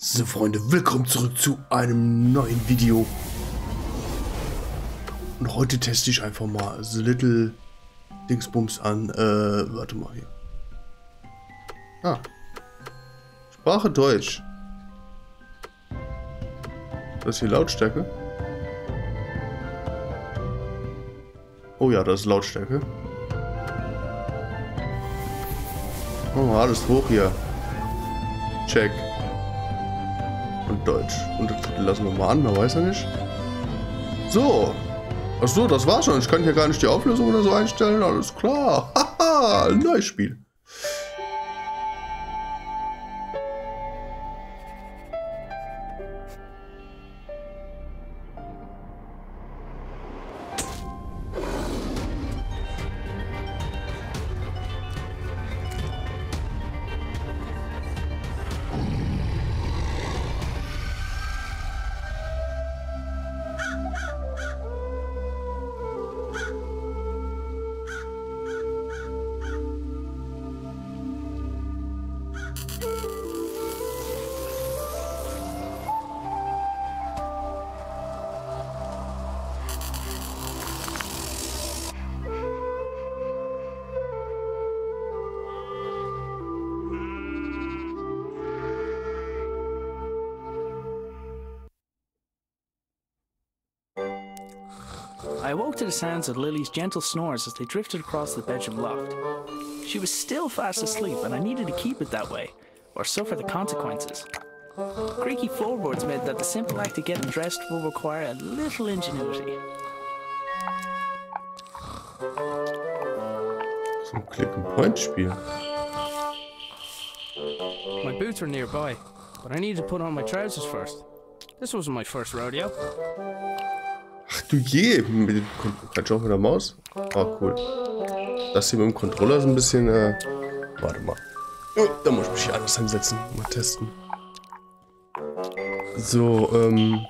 So Freunde, willkommen zurück zu einem neuen Video. Und heute teste ich einfach mal The Little Dingsbums an. Äh, warte mal hier. Ah. Sprache Deutsch. Das ist hier Lautstärke. Oh ja, das ist Lautstärke. Oh, alles hoch hier. Check. Und Deutsch. Untertitel lassen wir mal an, man weiß ja nicht. So. Ach so, das war's schon. Ich kann hier gar nicht die Auflösung oder so einstellen. Alles klar. Haha, neues Spiel. I awoke to the sounds of Lily's gentle snores as they drifted across the bedroom loft. She was still fast asleep, and I needed to keep it that way, or suffer the consequences. Creaky floorboards meant that the simple act of getting dressed will require a little ingenuity. So ein Click-and-Point-Spiel. My boots were nearby, but I needed to put on my trousers first. This wasn't my first rodeo. Ach du je, mit dem auch mit der Maus? Ah, cool. Das hier mit dem Controller ist ein bisschen, äh... Warte mal. Oh, da muss ich mich hier alles hinsetzen. Mal testen. So, ähm...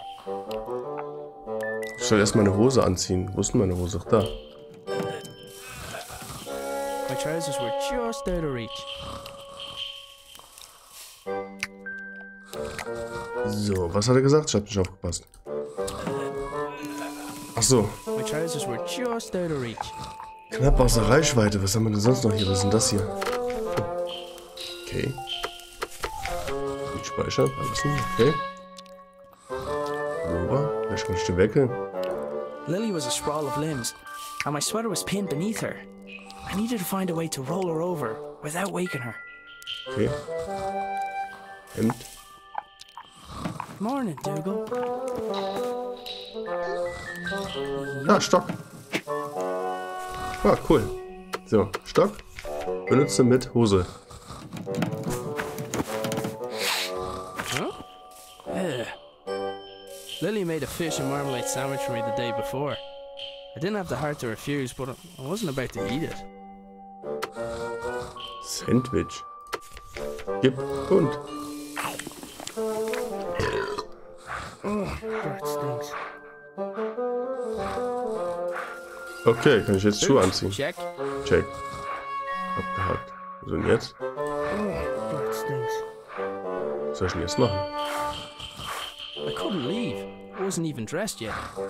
Ich soll erst meine Hose anziehen. Wo ist denn meine Hose? Ach, da. My trousers were just out of reach. So, was hat er gesagt? Ich hab nicht aufgepasst. So, knapp außer Reichweite. Was haben wir denn sonst noch hier? Was ist denn das hier? Okay. Gut speichern. Okay. Pullover. Vielleicht kann ich den wechseln. Lily was a sprawl of limbs, and my sweater was pinned beneath her. I needed to find a way to roll her over without waking her. Okay. Hemd. Morning, Dougal. Ah, Stock. Ah, cool. So, Stock. Benutze mit Hose. Ugh. Lily made a fish and marmalade sandwich for me the day before. I didn't have the heart to refuse, but I wasn't about to eat it. Sandwich. Gib und. That stinks. Okay, kann ich jetzt Schuhe anziehen. Check. Check. Abgehakt. So, und jetzt? Was soll ich denn jetzt machen?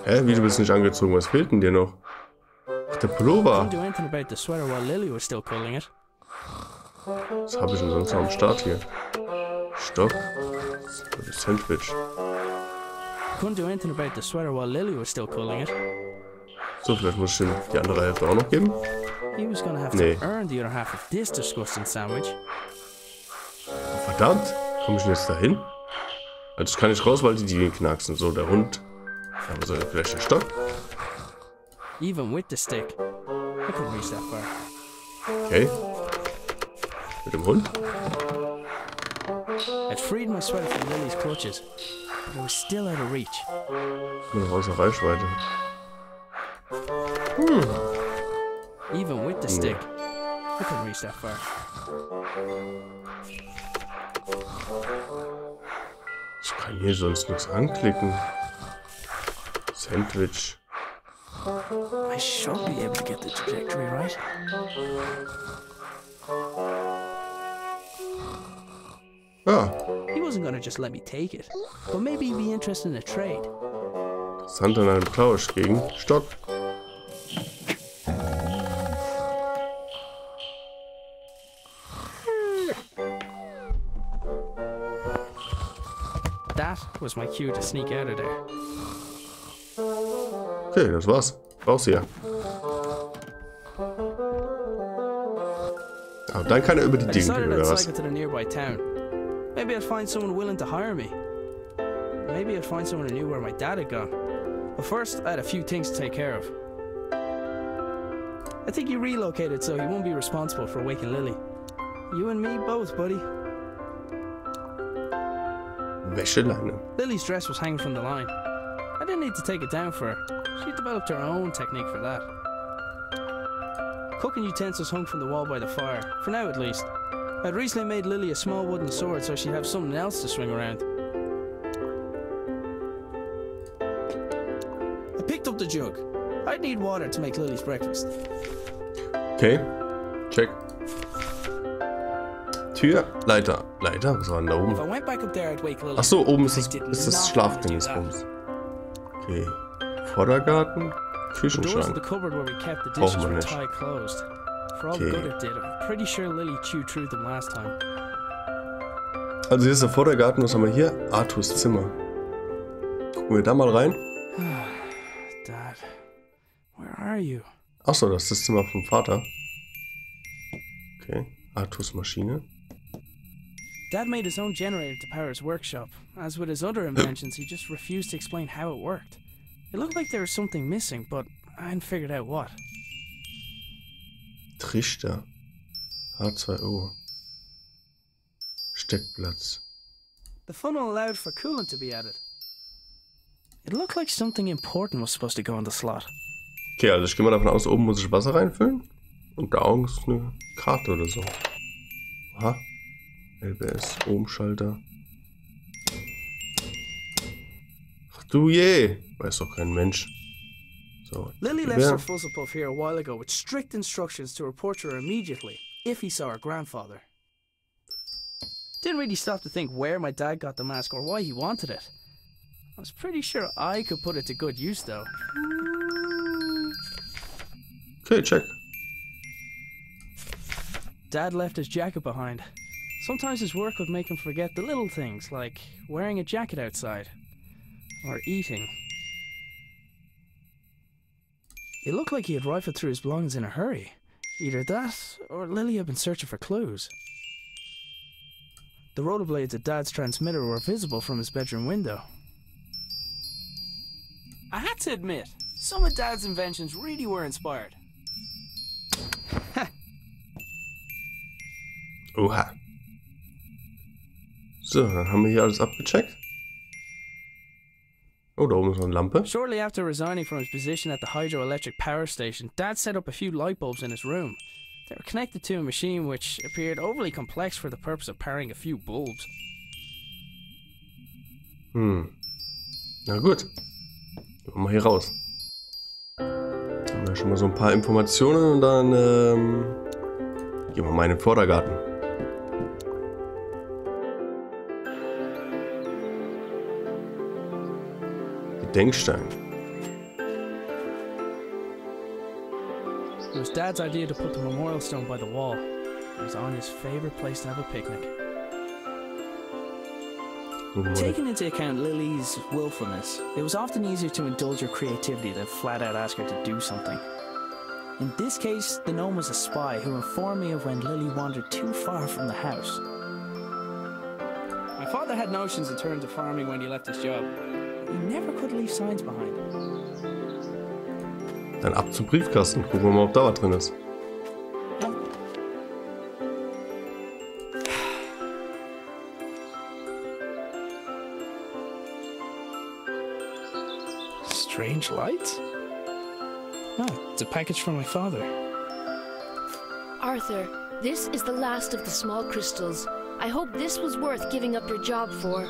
Hä, wie du bist nicht angezogen? Was fehlt denn dir noch? Ach, der Pullover. Was. Was habe ich denn sonst noch am Start hier? Stock. Das Sandwich. Couldn't do anything about the sweater while Lily was still pulling it. So, vielleicht muss ich ihm die andere Hälfte auch noch geben. He was gonna have Nee. to earn the other half of this disgusting sandwich. Oh, verdammt. Komme ich denn jetzt dahin? Also ich kann nicht raus, weil die die knacksen. So, der Hund. Aber so, vielleicht der Stock? Even with the stick, I couldn't reach that far. Okay. Mit dem Hund? I'd freed my sweater from Lily's clutches, but it was still out of reach. Nur außer Reichweite. Even with the stick, I couldn't reach that far. Ich kann hier sonst nichts anklicken. Sandwich. I should be able to get the trajectory right. Ah, He wasn't gonna just let me take it. But maybe he'd be interested in a trade. Interessant an einem Tausch gegen Stock. That was my cue to sneak out of there. Okay, das war's. Raus hier. Aber dann kann er über die I Gegend decided gehen, I'd oder was? Maybe I'd find someone willing to hire me. Maybe I'd find someone who knew where my dad had gone. But first, I had a few things to take care of. I think he relocated so he won't be responsible for waking Lily. You and me both, buddy. Wäscheleine. Lily's dress was hanging from the line. I didn't need to take it down for her. She developed her own technique for that. Cooking utensils hung from the wall by the fire, for now at least. I'd recently made Lily a small wooden sword so she'd have something else to swing around. I picked up the jug. I'd need water to make Lily's breakfast. Okay. Check. Tür, Leiter. Leiter? Was war denn da oben? If I went back up there, I'd wake Lily. Ach so, oben ist das, ist das not want to do Schlafdingsbums. Okay. Vordergarten. The doors of the Küchenschrank. cupboard where we kept the Brauchen wir nicht. For all the Okay. good it did, I'm pretty sure Lily chewed through them last time. Also hier ist der Vordergarten. Was haben wir hier? Arthurs Zimmer. Gucken wir da mal rein. Dad, where are you? Achso, das ist das Zimmer vom Vater. Okay. Arthurs Maschine. Dad made his own generator to power his workshop. As with his other inventions, he just refused to explain how it worked. It looked like there was something missing, but I hadn't figured out what. Trichter. H2O. Steckplatz. The funnel allowed for coolant to be added. It looked like something important was supposed to go in the slot. Okay, also ich gehe mal davon aus, oben muss ich Wasser reinfüllen. Und da augen ist eine Karte oder so. Aha. LBS, Stromschalter. Ach du je. Weiß doch kein Mensch. So. Lily left? Sir Fuzzlepuff here a while ago with strict instructions to report to her immediately if he saw her grandfather. Didn't really stop to think where my dad got the mask or why he wanted it. I was pretty sure I could put it to good use though. Okay, check. Dad left his jacket behind. Sometimes his work would make him forget the little things like wearing a jacket outside or eating. It looked like he had rifled through his belongings in a hurry. Either that, or Lily had been searching for clues. The rotor blades at Dad's transmitter were visible from his bedroom window. I had to admit, some of Dad's inventions really were inspired. Oha. So, dann haben wir hier alles abgecheckt. Oh, da oben ist noch. Shortly after resigning from his position at the hydroelectric power station, Dad set up a few light bulbs in his room. They were connected to a machine which appeared overly complex for the purpose of powering a few bulbs. Hm. Na gut. Wir mal hier raus. Haben wir schon mal so ein paar Informationen und dann ähm, gehen wir mal in den Vordergarten. Gedenkstein. It was Dad's idea to put the memorial stone by the wall. It was Anya's favorite place to have a picnic. Gucken wir. Taking into account Lily's willfulness, it was often easier to indulge her creativity than flat out ask her to do something. In this case, the gnome was a spy who informed me of when Lily wandered too far from the house. My father had notions in terms of farming when he left his job. He never could leave signs behind. Dann ab zum Briefkasten. Gucken wir mal, ob da was drin ist. Strange lights? Oh, it's a package from my father. Arthur, this is the last of the small crystals. I hope this was worth giving up your job for.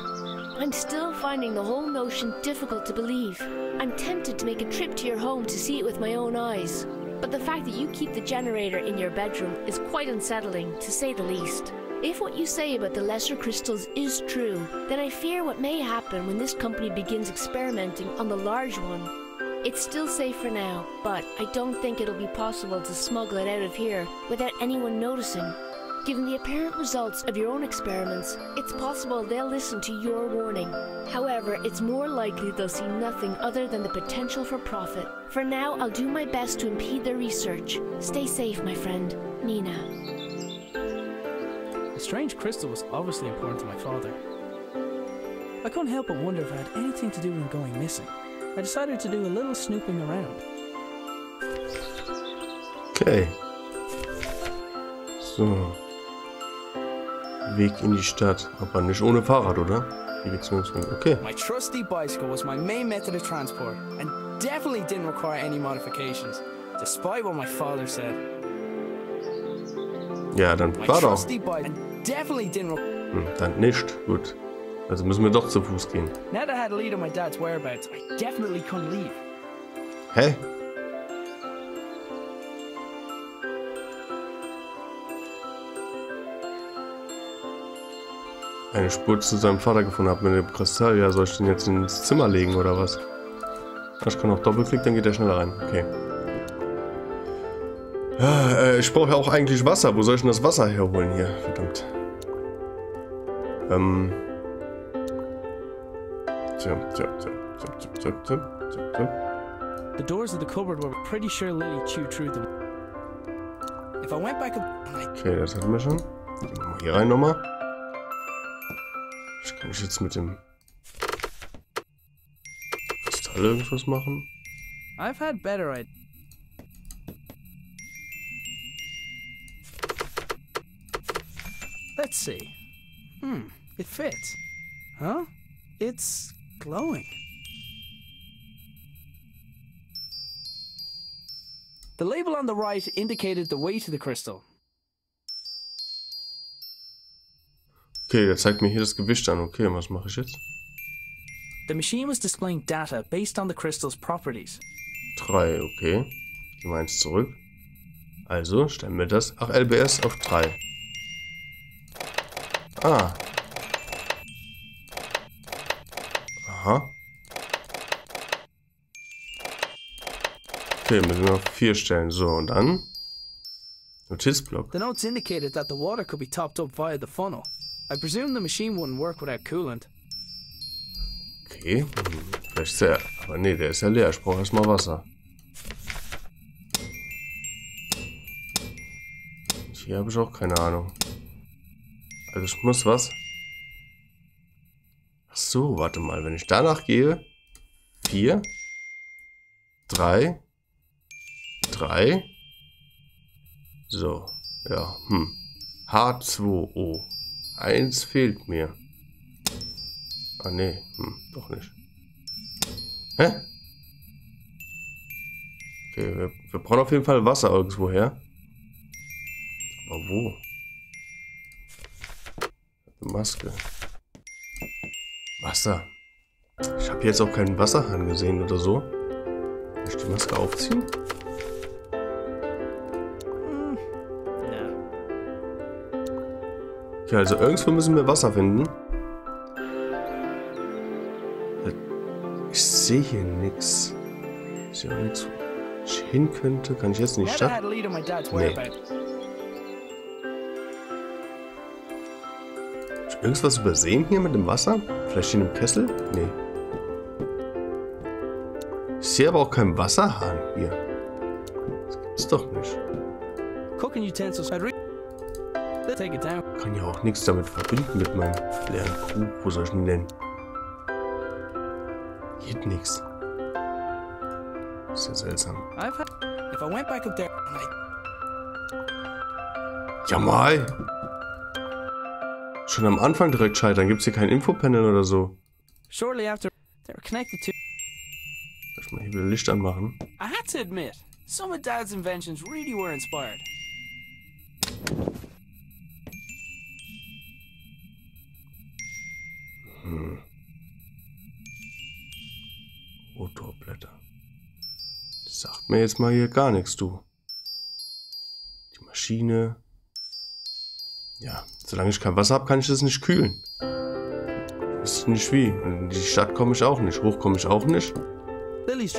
I'm still finding the whole notion difficult to believe. I'm tempted to make a trip to your home to see it with my own eyes. But the fact that you keep the generator in your bedroom is quite unsettling, to say the least. If what you say about the lesser crystals is true, then I fear what may happen when this company begins experimenting on the large one. It's still safe for now, but I don't think it'll be possible to smuggle it out of here without anyone noticing. Given the apparent results of your own experiments, it's possible they'll listen to your warning. However, it's more likely they'll see nothing other than the potential for profit. For now, I'll do my best to impede their research. Stay safe, my friend. Nina. The strange crystal was obviously important to my father. I couldn't help but wonder if it had anything to do with him going missing. I decided to do a little snooping around. Okay. So. Weg in die Stadt. Aber nicht ohne Fahrrad, oder? Uns? Okay. My trusty bicycle was my main method of transport and definitely didn't require any modifications, despite what my father said. Ja, dann fahr doch. Hm, dann nicht. Gut. Also müssen wir doch zu Fuß gehen. now that I had a lead on my dad's whereabouts, I definitely couldn't leave. Hä? eine Spur zu seinem Vater gefunden habe mit dem Kristall. Ja, soll ich den jetzt ins Zimmer legen oder was? Ich kann auch Doppelklick, dann geht er schneller rein. Okay. Ah, äh, ich brauche ja auch eigentlich Wasser. Wo soll ich denn das Wasser herholen hier? Verdammt. Ähm. Tja, tja, tja, tja, tja, tja, tja, tja. The doors of the cupboard were pretty sure Lily chewed through them. If I went back Okay, das hatten wir schon. Hier rein nochmal. Kann ich jetzt mit dem Kristall irgendwas machen? I've had better ideas. Let's see. Hmm, it fits. Huh? It's glowing. The label on the right indicated the weight of the crystal. Okay, der zeigt mir hier das Gewicht an. Okay, was mache ich jetzt? The machine was displaying data based on the crystal's properties. 3, okay. Gehen wir eins zurück. Also, stellen wir das. Ach, LBS auf 3. Ah. Aha. Okay, müssen wir auf 4 stellen. So, und dann? Notizblock. The notes indicated that the water could be topped up via the funnel. I presume the machine wouldn't work without coolant. Okay, vielleicht ist er. Aber nee, der ist ja leer. Ich brauche erstmal Wasser. Hier habe ich auch keine Ahnung. Also ich muss was. Ach so, warte mal. Wenn ich danach gehe. 4. 3. 3. So. Ja, hm. H2O. Eins fehlt mir. Ah, nee. Hm, doch nicht. Hä? Okay, wir, wir brauchen auf jeden Fall Wasser irgendwo her. Aber wo? Maske. Wasser. Ich habe jetzt auch keinen Wasserhahn gesehen oder so. Kann ich die Maske aufziehen? Okay, also irgendwo müssen wir Wasser finden. Ich sehe hier nichts. Ich sehe auch nichts, wo ich hin könnte. Kann ich jetzt in die Stadt? Nee. whereabouts. Hab ich irgendwas übersehen hier mit dem Wasser? Vielleicht in dem Kessel? Nee. Ich sehe aber auch keinen Wasserhahn hier. Das gibt's doch nicht. Cooking utensils. I'd Kann ja auch nichts damit verbinden mit meinem leeren Krug. Wo soll ich ihn denn? Geht nichts. Ist ja seltsam. Ja mal! Schon am Anfang direkt scheitern. Gibt's hier kein Infopanel oder so? shortly after they were connected to. Soll ich mal hier wieder Licht anmachen? I had to admit, some of Dad's inventions really were inspired. Mir jetzt mal hier gar nichts, du. Die Maschine. Ja, Solange ich kein Wasser habe, kann ich das nicht kühlen. Das ist nicht wie. In die Stadt komme ich auch nicht. Hoch komme ich auch nicht. Ich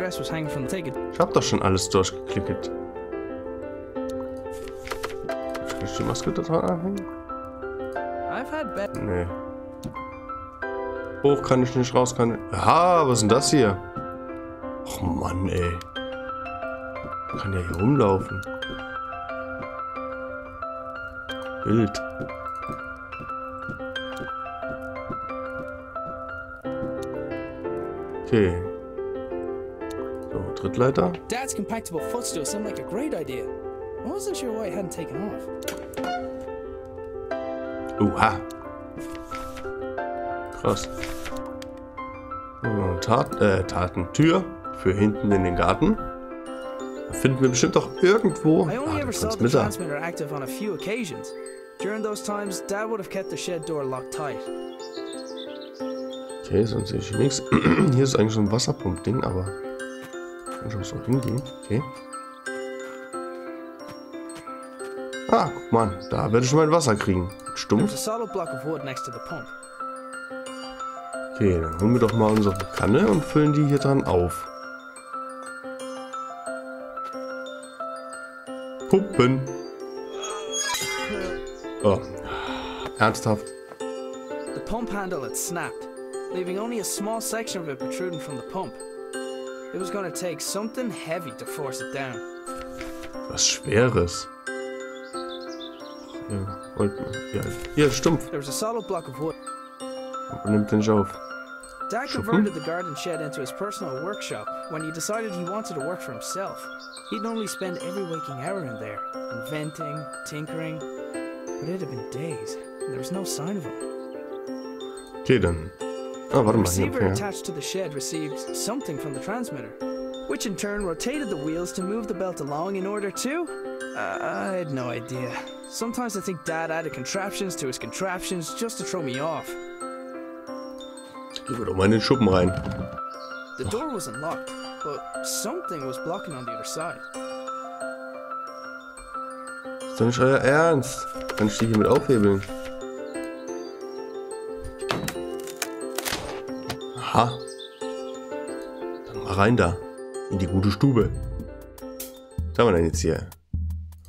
habe doch schon alles durchgeklickt. Kann ich die Maske da dran anhängen? Nee. Hoch kann ich nicht, raus kann ich. Aha, was ist denn das hier? Och Mann, ey. Man kann ja hier rumlaufen. Wild. Okay. So, Trittleiter. Dad's compactable footstool seemed like a great idea. I wasn't sure why it hadn't taken off. Oha. Krass. Oh, Tat, äh, Tatentür für hinten in den Garten. Finden wir bestimmt auch irgendwo. Ah, the Transmitter. Okay, sonst sehe ich hier nichts. Hier ist eigentlich so ein Wasserpump-Ding, aber kann ich auch so hingehen. Okay. Ah, guck mal, da werde ich mein Wasser kriegen. Stumpf. Okay, dann holen wir doch mal unsere Kanne und füllen die hier dran auf. Puppen. Oh. Ernsthaft. The pump handle had snapped, leaving only a small section of it protruding from the pump. It was going to take something heavy to force it down. Was Schweres. Ja, wollt man. Ja, hier, stumpf. There was a solid block of wood. Nimmt den nicht auf. Dad converted the garden shed into his personal workshop when he decided he wanted to work for himself. He'd normally spend every waking hour in there, inventing, tinkering, but it had been days, and there was no sign of him. Ah, warte The receiver attached to the shed received something from the transmitter, which in turn rotated the wheels to move the belt along in order to. Uh, I had no idea. Sometimes I think Dad added contraptions to his contraptions just to throw me off. Gehen wir doch mal in den Schuppen rein. The door wasn't locked, but something was blocking on the other side. Ist doch nicht euer Ernst. Kann ich die hier mit aufhebeln? Aha. Dann mal rein da. In die gute Stube. Was haben wir denn jetzt hier?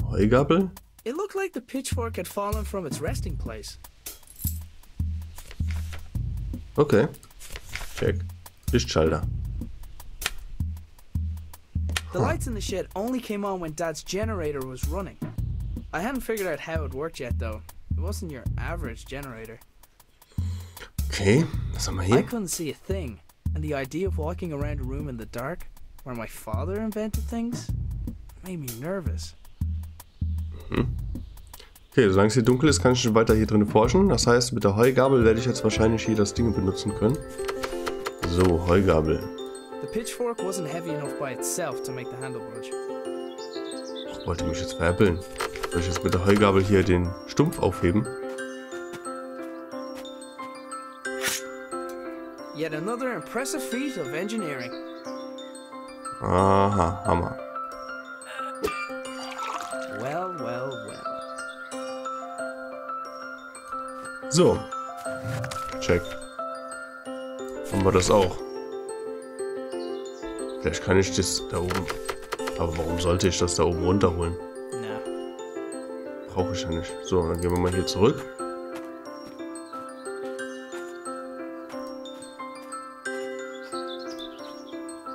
Heugabel? It looked like the pitchfork had fallen from its resting place. Okay. Check. Lichtschalter. The lights in the shed only came on when Dad's generator was running. I hadn't figured out how it worked yet, though. It wasn't your average generator. Okay. Was haben wir I couldn't see a thing, and the idea of walking around a room in the dark, where my father invented things, made me nervous. Okay, solange es hier dunkel ist, kann ich schon weiter hier drin forschen. Das heißt, mit der Heugabel werde ich jetzt wahrscheinlich hier das Ding benutzen können. So, Heugabel. Ach, wollte mich jetzt veräppeln. Soll ich jetzt mit der Heugabel hier den Stumpf aufheben? Yet another impressive feat of engineering. Aha, Hammer. So. Check. Haben wir das auch. Vielleicht kann ich das da oben. Aber warum sollte ich das da oben runterholen? Nah. Brauche ich ja nicht. So, dann gehen wir mal hier zurück.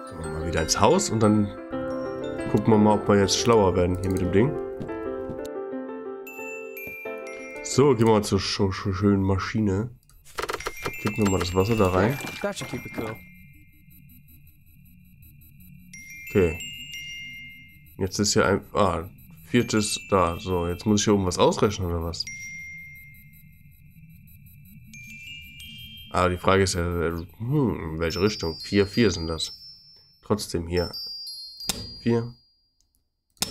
Gehen wir mal wieder ins Haus und dann gucken wir mal, ob wir jetzt schlauer werden hier mit dem Ding. So, gehen wir mal zur sch sch schönen Maschine. Kippen wir mal das Wasser da rein. Okay. Jetzt ist hier ein... Ah, viertes da. So, jetzt muss ich hier oben was ausrechnen oder was? Ah, die Frage ist ja, hm, in welche Richtung? 4, 4 sind das. Trotzdem hier. 4,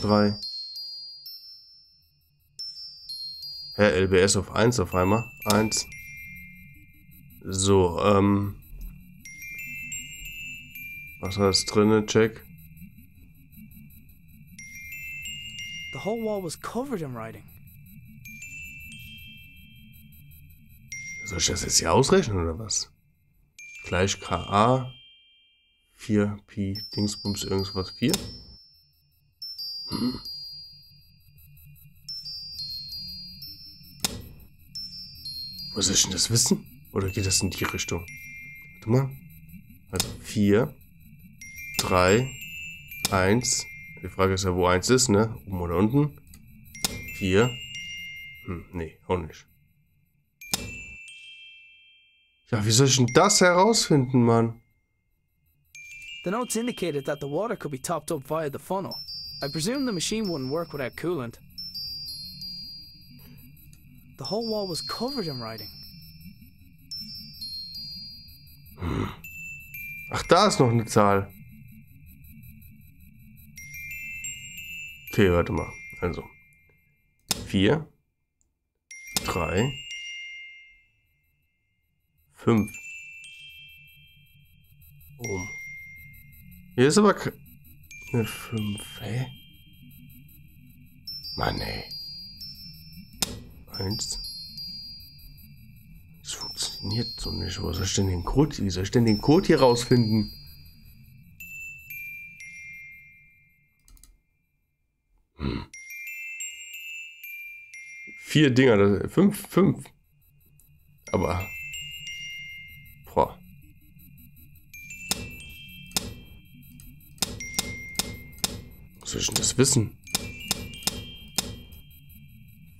3. Hä, LBS auf 1 auf einmal. 1. So, ähm... Was ist drinne? Check. The whole wall was covered in writing. Soll ich das jetzt hier ausrechnen oder was? Gleich KA 4 Pi Dingsbums irgendwas 4? Hm. Soll ich denn das wissen? Oder geht das in die Richtung? Warte mal. Also 4, 3, 1. Die Frage ist ja, wo 1 ist, ne? Oben oder unten? 4. Hm, nee, auch nicht. Ja, wie soll ich denn das herausfinden, Mann? The notes indicated that the water could be topped up via the funnel. I presume the machine wouldn't work without coolant. The whole wall was covered in writing. Ach, da ist noch eine Zahl. Okay, warte mal. Also. 4, 3, 5. Ohm. Hier ist aber eine 5, hä? Mann, ey. 1. Das funktioniert so nicht. Wo soll ich denn den Code, wie soll ich denn den Code hier rausfinden? Hm. Vier Dinger, das, fünf, fünf. Aber. Boah. Wo soll ich denn das wissen?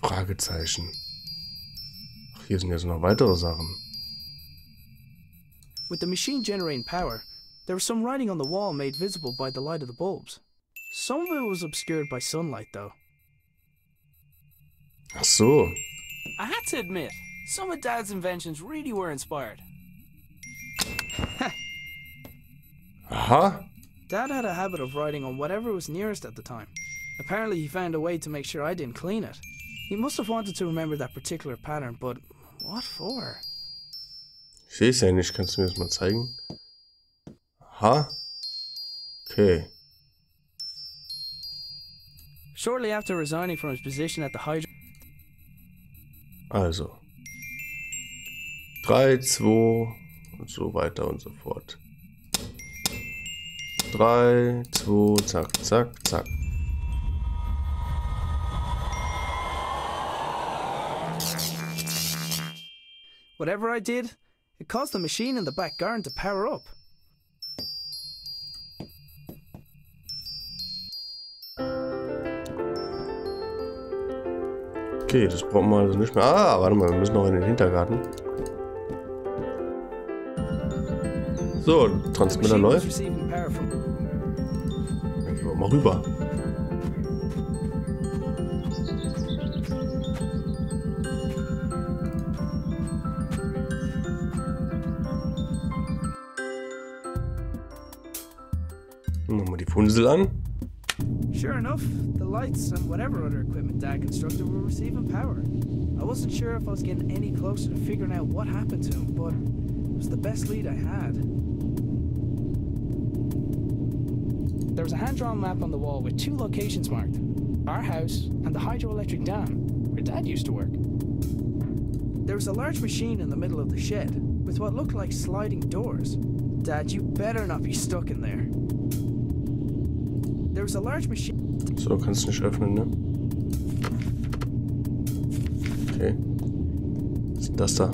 Fragezeichen. Ach, hier sind jetzt noch weitere Sachen. With the machine generating power, there was some writing on the wall made visible by the light of the bulbs. Some of it was obscured by sunlight, though. Ach so. I had to admit, some of Dad's inventions really were inspired. Aha. Dad had a habit of writing on whatever was nearest at the time. Apparently, he found a way to make sure I didn't clean it. He must have wanted to remember that particular pattern, but what for? Ich sehe es ja nicht. Kannst du mir das mal zeigen? Aha. Okay. Shortly after resigning from his position at the Hydro. Also. 3, 2 und so weiter und so fort. 3, 2, zack, zack, zack. Whatever I did, it caused the machine in the back garden to power up. Okay, das brauchen wir also nicht mehr. Ah, warte mal, wir müssen noch in den Hintergarten. So, Transmitter läuft. gehen wir mal rüber. Sure enough, the lights and whatever other equipment Dad constructed were receiving power. I wasn't sure if I was getting any closer to figuring out what happened to him, but it was the best lead I had. There was a hand-drawn map on the wall with two locations marked. Our house and the hydroelectric dam, where Dad used to work. There was a large machine in the middle of the shed, with what looked like sliding doors. Dad, you better not be stuck in there. So, kannst du nicht öffnen, ne? Okay. Was ist denn das da?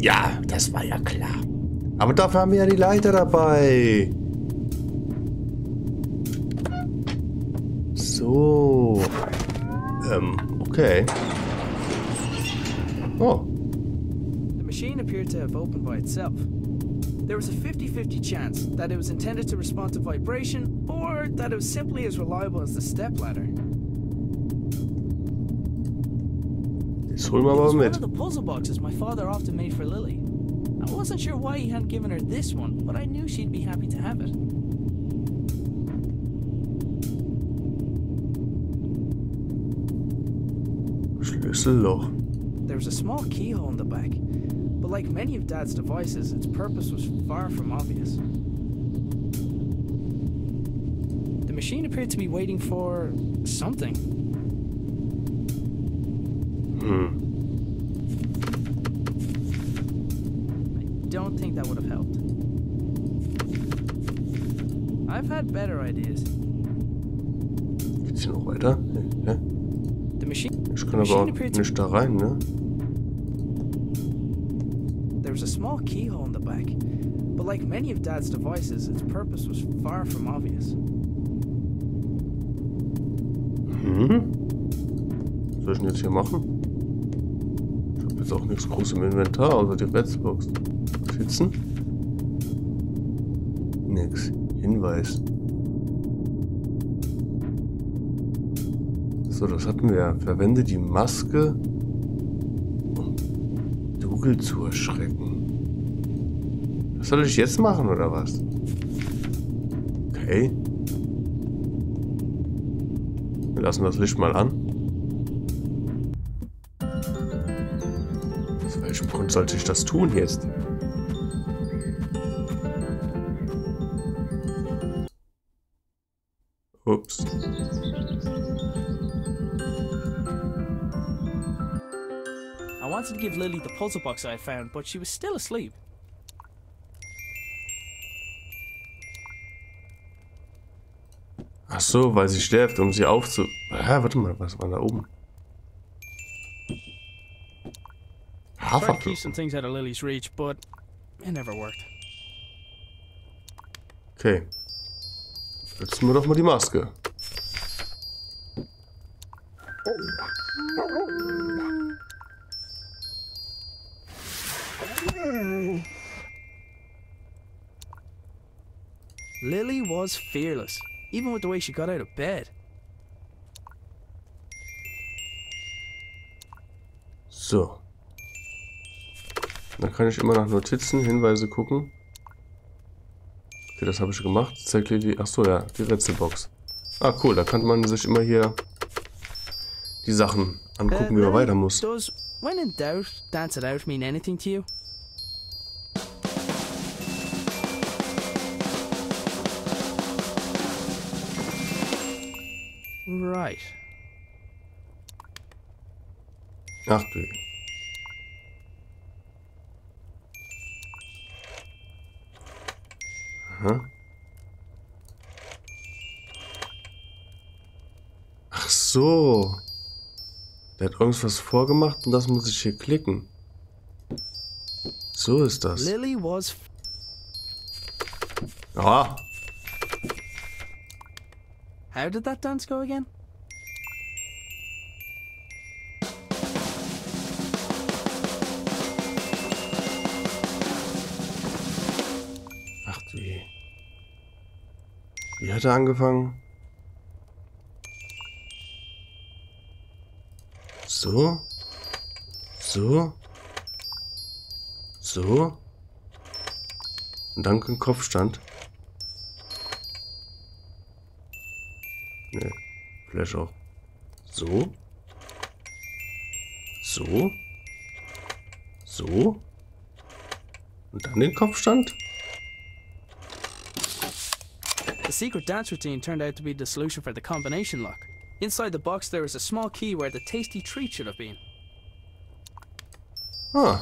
Ja, das war ja klar. Aber dafür haben wir ja die Leiter dabei. So. Ähm, okay. Oh. The machine appeared to have opened by itself. There was a 50 50 chance that it was intended to respond to vibration or that it was simply as reliable as the stepladder. It was one of the puzzle boxes my father often made for Lily. I wasn't sure why he hadn't given her this one, but I knew she'd be happy to have it. Schlüsselloch. There was a small keyhole in the back, like many of Dad's devices, its purpose was far from obvious. The machine appeared to be waiting for something. Hmm. I don't think that would have helped. I've had better ideas. Bisschen weiter. Ja. The machine, ich kann aber nicht da rein, ne? Keyhole in the back, but like many of Dad's devices, its purpose was far from obvious. Hm? Was soll ich denn jetzt hier machen? Ich habe jetzt auch nichts groß im Inventar, außer die Retzbox. Notizen? Nix. Hinweis. So, das hatten wir. Verwende die Maske, um Dougal zu erschrecken. Was soll ich jetzt machen, oder was? Okay. Wir lassen das Licht mal an. Aus welchem Grund sollte ich das tun jetzt? Ups. I wanted to give Lily the puzzle box I had found, but she was still asleep. So, weil sie schläft, um sie aufzu... Hä, warte mal, was war da oben? Worked. Okay. Setzen wir doch mal die Maske. Lily was fearless, even with the way she got out of bed. So. Dann kann ich immer nach Notizen, Hinweise gucken. Okay, das habe ich gemacht. Zeigt Lili. Achso, ja, die Rätselbox. Ah, cool. Da kann man sich immer hier die Sachen angucken, wie man Lily, weiter muss. Does when in doubt, dance it out mean anything to you? Right. Ach du. Aha. Ach so. Der hat irgendwas vorgemacht und das muss ich hier klicken. So ist das. Lily was Ja. How did that dance go again? Je. Wie hat er angefangen? So. So. So. Und dann kommt Kopfstand. Nee. Vielleicht auch. So. So. So. Und dann den Kopfstand. Secret dance routine turned out to be the solution for the combination lock. Inside the box, there is a small key where the tasty treat should have been. Ah.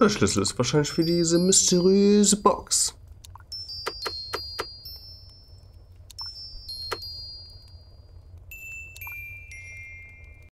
Der Schlüssel ist wahrscheinlich für diese mysteriöse Box.